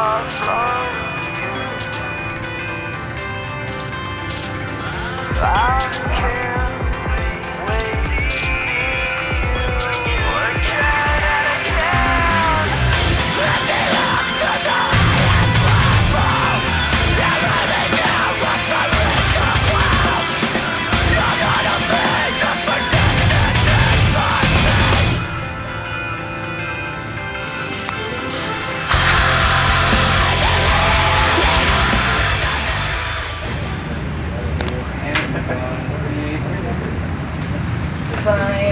love, love. design.